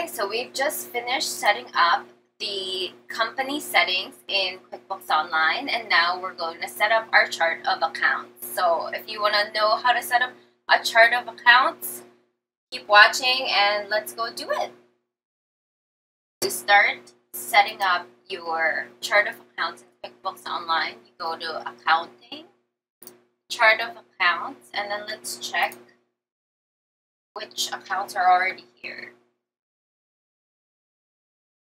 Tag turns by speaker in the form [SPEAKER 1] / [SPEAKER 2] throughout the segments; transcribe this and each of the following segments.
[SPEAKER 1] Okay, so we've just finished setting up the company settings in QuickBooks Online and now we're going to set up our chart of accounts. So if you want to know how to set up a chart of accounts, keep watching and let's go do it. To start setting up your chart of accounts in QuickBooks Online, you go to Accounting, Chart of Accounts, and then let's check which accounts are already here.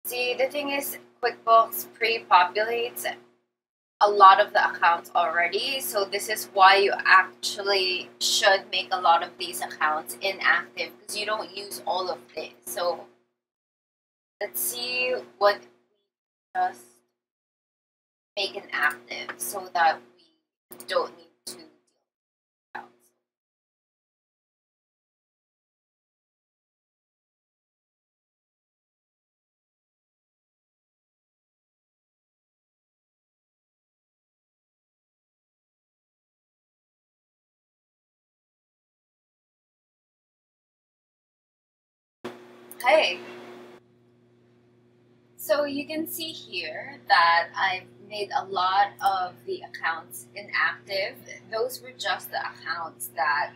[SPEAKER 1] See, the thing is, QuickBooks pre-populates a lot of the accounts already, so this is why you actually should make a lot of these accounts inactive because you don't use all of this. So let's see what we just make inactive so that we don't Okay. So you can see here that I've made a lot of the accounts inactive. Those were just the accounts that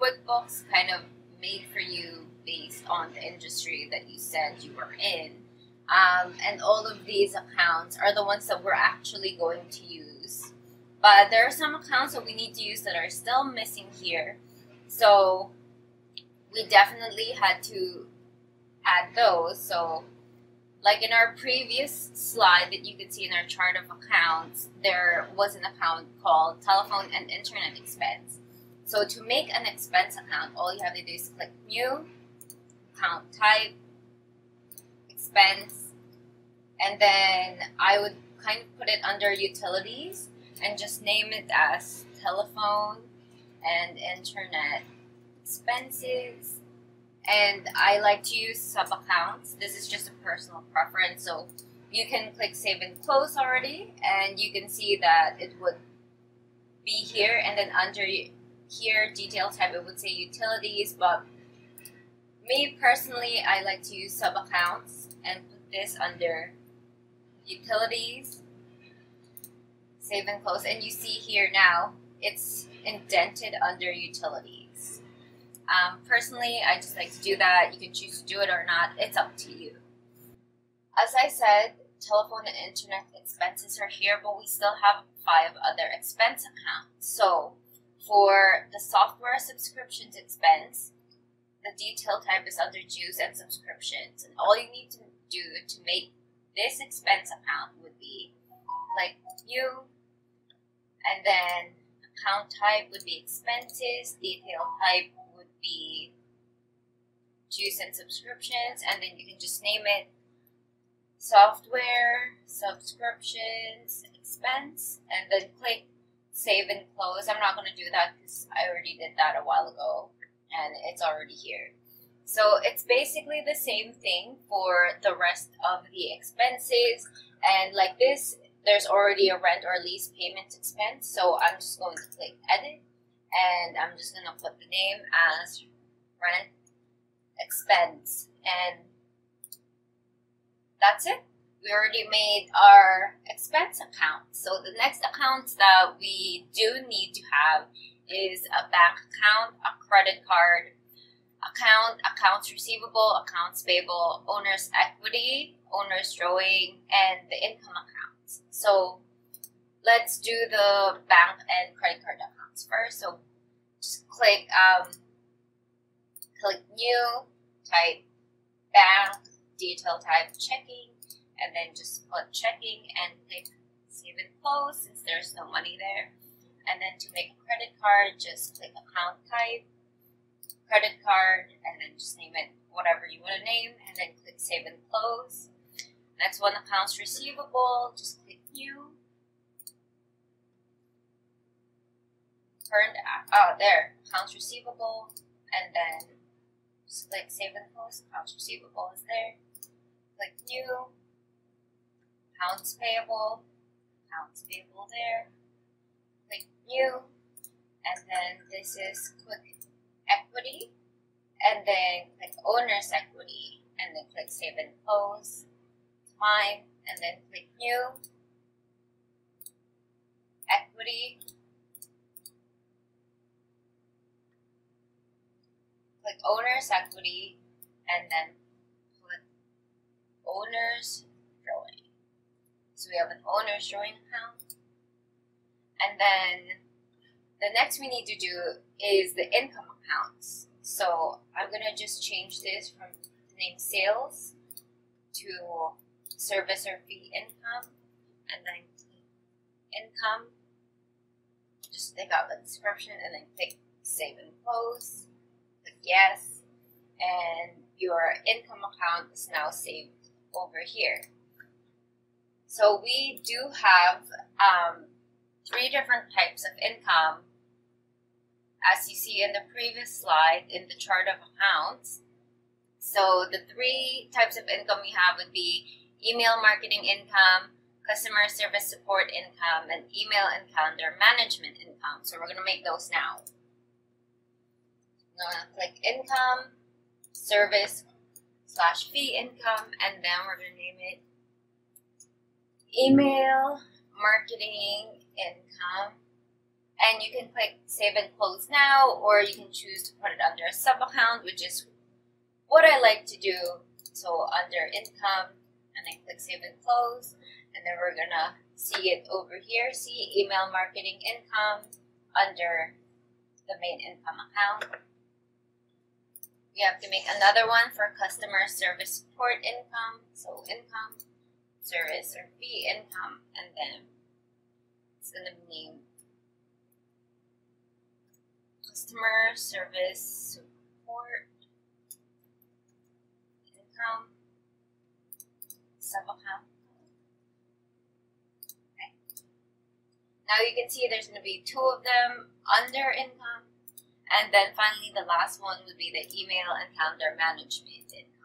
[SPEAKER 1] QuickBooks kind of made for you based on the industry that you said you were in. Um, and all of these accounts are the ones that we're actually going to use. But there are some accounts that we need to use that are still missing here. So we definitely had to add those. So like in our previous slide that you can see in our chart of accounts, there was an account called telephone and internet expense. So to make an expense account, all you have to do is click new, account type, expense, and then I would kind of put it under utilities and just name it as telephone and internet expenses and I like to use sub accounts. This is just a personal preference, so you can click save and close already, and you can see that it would be here, and then under here, detail type, it would say utilities, but me personally, I like to use sub accounts and put this under utilities, save and close, and you see here now, it's indented under utilities. Um, personally, I just like to do that. You can choose to do it or not. It's up to you. As I said, telephone and internet expenses are here, but we still have five other expense accounts. So for the software subscriptions expense, the detail type is under dues and subscriptions. And all you need to do to make this expense account would be like you, and then account type would be expenses, detail type be dues and subscriptions, and then you can just name it software, subscriptions, expense, and then click save and close. I'm not going to do that because I already did that a while ago and it's already here. So it's basically the same thing for the rest of the expenses. And like this, there's already a rent or lease payment expense. So I'm just going to click edit and I'm just gonna put the name as rent expense and that's it. We already made our expense account. So the next accounts that we do need to have is a bank account, a credit card account, accounts receivable, accounts payable, owner's equity, owner's drawing, and the income accounts. So let's do the bank and credit card accounts first. So just click um, click new, type bank, detail type checking, and then just put checking and click save and close since there's no money there. And then to make a credit card, just click account type, credit card, and then just name it whatever you want to name, and then click save and close. Next one, accounts receivable, just click new, turned oh there accounts receivable and then just click save and close accounts receivable is there. Click new accounts payable accounts payable there. Click new and then this is quick equity and then click owner's equity and then click save and close, time, and then click new, equity, click owner's equity, and then put owner's drawing. So we have an owner's drawing account. And then the next we need to do is the income accounts. So I'm gonna just change this from the name sales to service or fee income and then income. Just take out the description and then click save and close. Click yes. And your income account is now saved over here. So we do have um, three different types of income as you see in the previous slide in the chart of accounts. So the three types of income we have would be email marketing income, customer service support income, and email and calendar management income. So we're going to make those now. I'm going to click income, service slash fee income, and then we're going to name it email marketing income. And you can click save and close now or you can choose to put it under a sub account which is what I like to do. So under income and then click save and close and then we're gonna see it over here. See email marketing income under the main income account we have to make another one for customer service support income so income service or fee income and then it's gonna be named customer service support income sub-account. Okay. Now you can see there's going to be two of them under income and then finally the last one would be the email and calendar management income.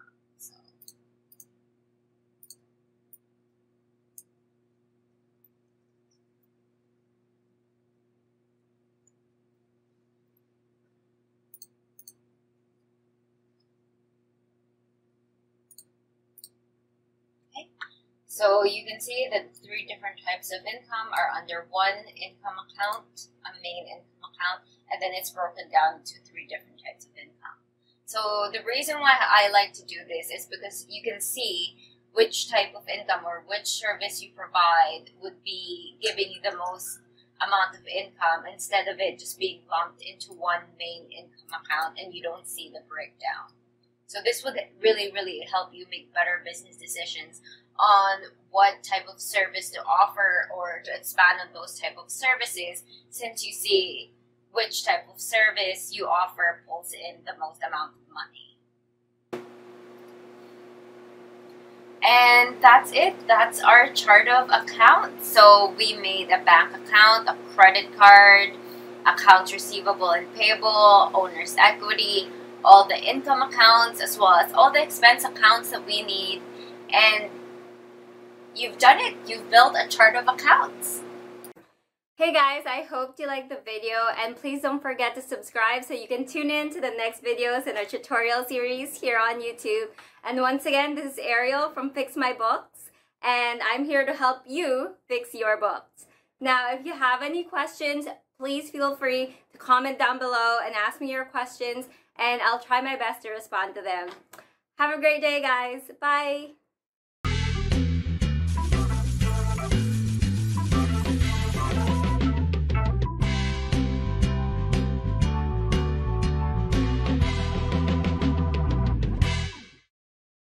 [SPEAKER 1] So you can see that three different types of income are under one income account, a main income account, and then it's broken down into three different types of income. So the reason why I like to do this is because you can see which type of income or which service you provide would be giving you the most amount of income instead of it just being lumped into one main income account and you don't see the breakdown. So this would really, really help you make better business decisions on what type of service to offer or to expand on those type of services since you see which type of service you offer pulls in the most amount of money. And that's it. That's our chart of accounts. So we made a bank account, a credit card, accounts receivable and payable, owner's equity, all the income accounts, as well as all the expense accounts that we need. And You've done it. You've built a chart of accounts.
[SPEAKER 2] Hey guys, I hope you liked the video and please don't forget to subscribe so you can tune in to the next videos in our tutorial series here on YouTube. And once again, this is Arielle from Fix My Books and I'm here to help you fix your books. Now, if you have any questions, please feel free to comment down below and ask me your questions and I'll try my best to respond to them. Have a great day, guys. Bye.